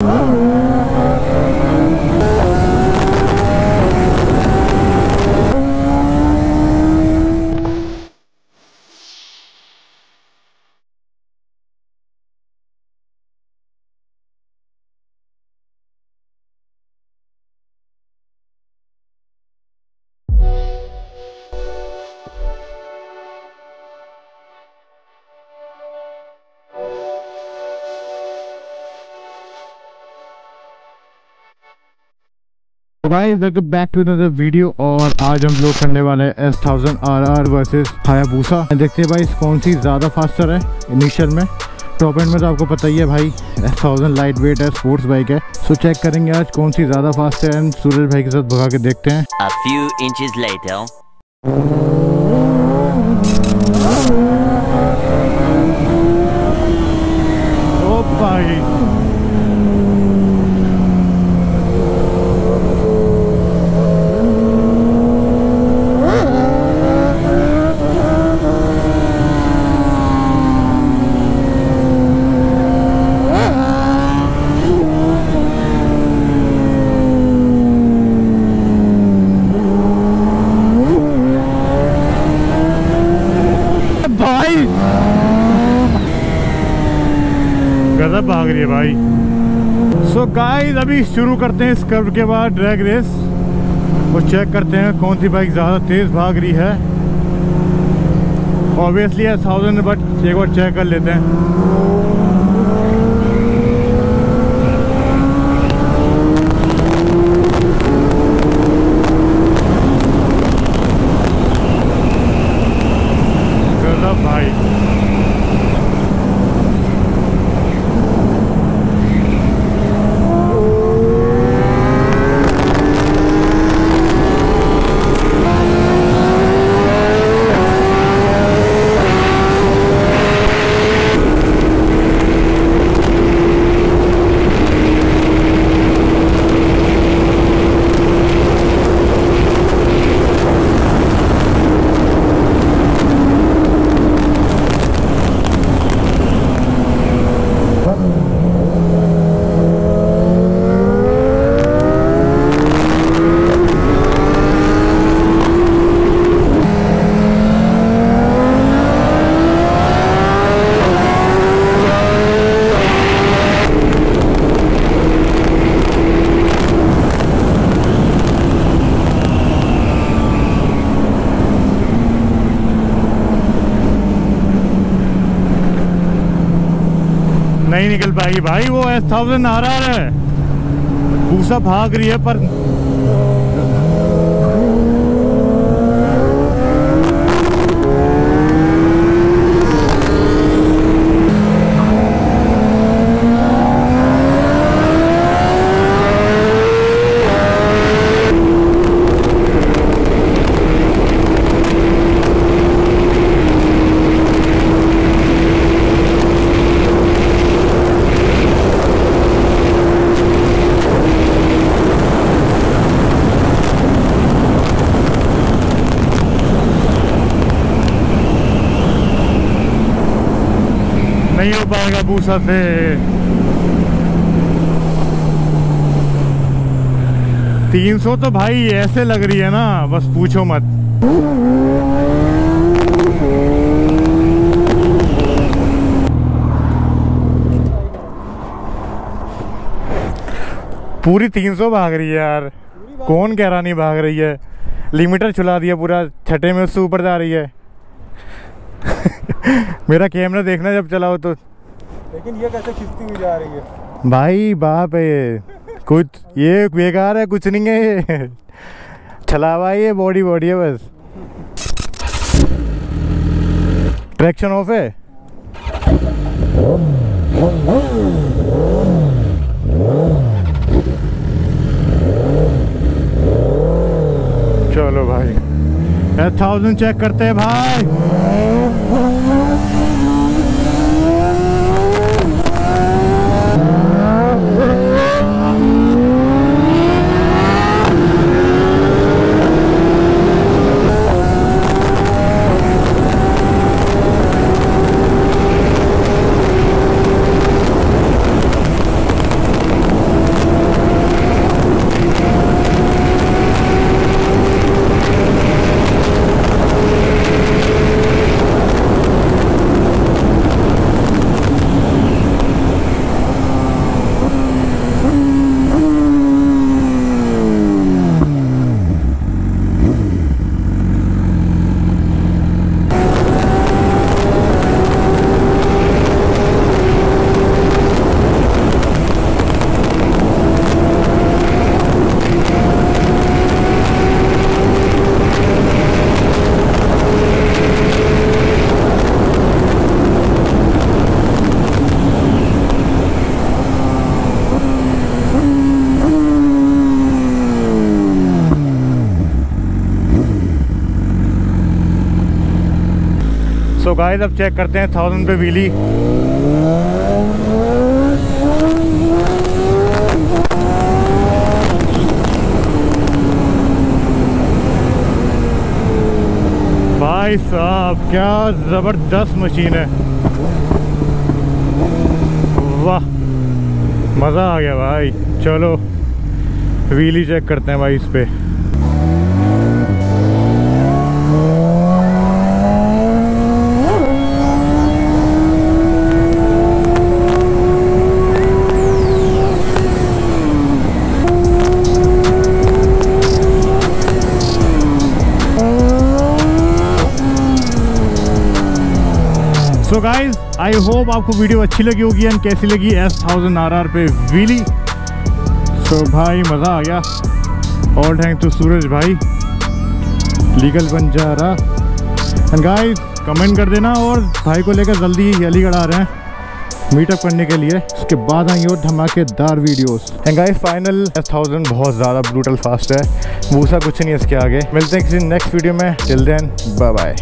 Oh. Guys welcome back to another video और आज हम लोग करने वाले हैं S thousand R R versus Hayabusa देखते हैं भाई, कौन सी ज़्यादा फास्टर है इनिशियल में। टॉप एंड में तो आपको पता ही है भाई एस थाउज़ेंड लाइट वेट है स्पोर्ट्स बाइक है। सो चेक करेंगे आज कौन सी ज़्यादा फास्ट है एंड सूरज भाई के साथ भगा के देखते हैं। A few inches later. ओ भाई भाई गजब भाग रही है भाई। सो so गाइस अभी शुरू करते हैं इस कर्व के बाद ड्रैग रेस और चेक करते हैं कौन सी बाइक ज़्यादा तेज़ भाग रही है। ऑब्वियसली है थाउज़ेंड बट एक बार चेक कर लेते हैं गजब भाई नहीं निकल पाएगी। भाई, वो एस थाउज़ेंड आ रहा है। भूसा भाग रही है, पर पाएगा भूसा से तीन सौ तो भाई ऐसे लग रही है ना, बस पूछो मत। पूरी तीन सौ भाग रही है यार। कौन कह रहा नहीं भाग रही है? लिमिटर चला दिया पूरा, छठे में उससे ऊपर जा रही है। मेरा कैमरा देखना जब चलाओ तो लेकिन ये कैसे खिंचती हुई जा रही है? भाई, बाप है कुछ, ये बेकार है, कुछ नहीं है ये। छलावा है बॉडी बॉडी है बस। ट्रैक्शन ऑफ़ है? चलो भाई। थाउज़ेंड चेक करते हैं, भाई। गाइस अब चेक करते हैं थाउज़ेंड पे व्हीली भाई साहब, क्या ज़बरदस्त मशीन है। वाह, मज़ा आ गया भाई। चलो व्हीली चेक करते हैं भाई इस पे। सो गाइज़ आई होप आपको वीडियो अच्छी लगी होगी एंड कैसी लगी एस थाउज़ेंड आर आर पे व्हीली सो भाई, मज़ा आ गया। ऑल थैंक टू सूरज भाई। लीगल बन जा रहा। एंड गाइज़ कमेंट कर देना और भाई को लेकर जल्दी ही अलीगढ़ आ रहे हैं मीटअप करने के लिए। उसके बाद आएँगे और धमाकेदार videos and guys final S thousand बहुत ज़्यादा ब्रूटल फास्ट है। वूसा कुछ नहीं इसके आगे। मिलते हैं किसी नेक्स्ट वीडियो में। Till then bye bye